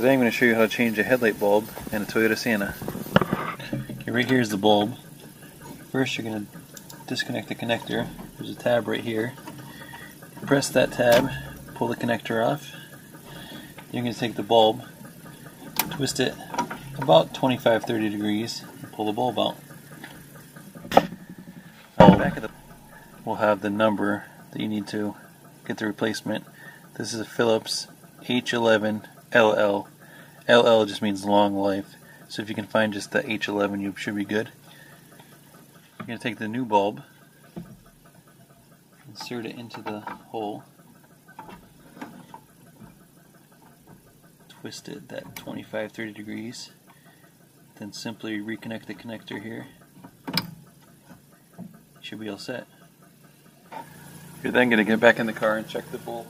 Today I'm going to show you how to change a headlight bulb in a Toyota Sienna. Okay, right here is the bulb. First you're going to disconnect the connector. There's a tab right here. Press that tab, pull the connector off. You're going to take the bulb, twist it about 25-30 degrees, and pull the bulb out. On the back of the will have the number that you need to get the replacement. This is a Philips H11 LL. LL just means long life. So if you can find just the H11, you should be good. You're going to take the new bulb, insert it into the hole, twist it that 25-30 degrees, then simply reconnect the connector here. Should be all set. You're then going to get back in the car and check the bulb.